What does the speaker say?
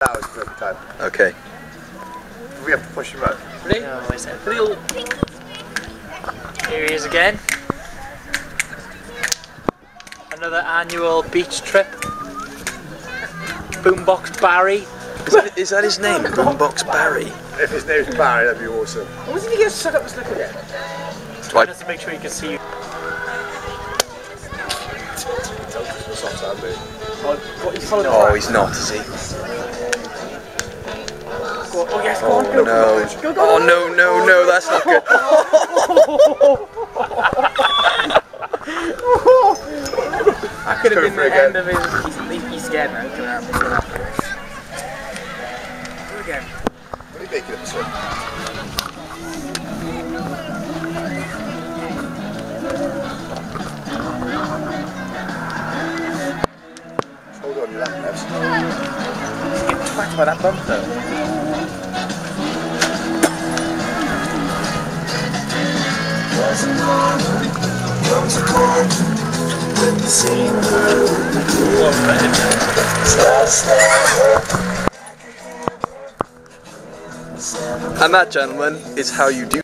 That was perfect time. Okay. We have to push him out. Ready? No, where's that? Real. Here he is again. Another annual beach trip. Boombox Barry. Is that, is that his name? Boombox Barry? If his name's Barry, that'd be awesome. What did he get set up as looking at? Right. Just to make sure you can see you. Soft hand, mate. Oh, what, he's following the Oh, track. he's not, is he? Go. Oh, yes, go on. Oh Go, no. Go, go, Oh go. no, no, no, that's not good. That could have been the it end of his. He's, he's scared now. He's gonna have, he's gonna have to. Go again. What are you making up, sir? Hold on, your lap left. He's getting whacked by that bump though. And that, gentlemen, is how you do